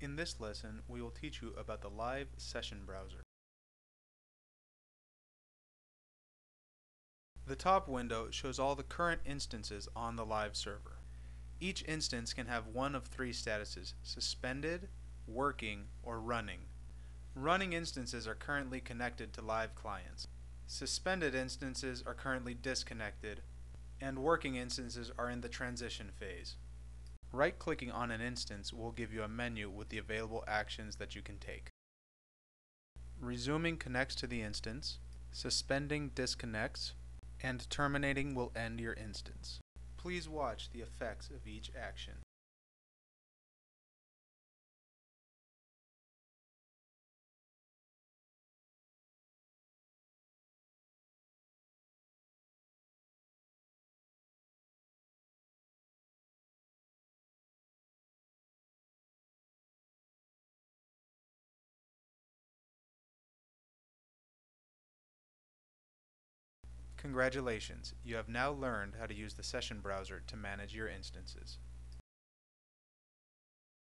In this lesson, we will teach you about the Live Session Browser. The top window shows all the current instances on the live server. Each instance can have one of three statuses, suspended, working, or running. Running instances are currently connected to live clients. Suspended instances are currently disconnected, and working instances are in the transition phase. Right-clicking on an instance will give you a menu with the available actions that you can take. Resuming connects to the instance, suspending disconnects, and terminating will end your instance. Please watch the effects of each action. Congratulations, you have now learned how to use the session browser to manage your instances.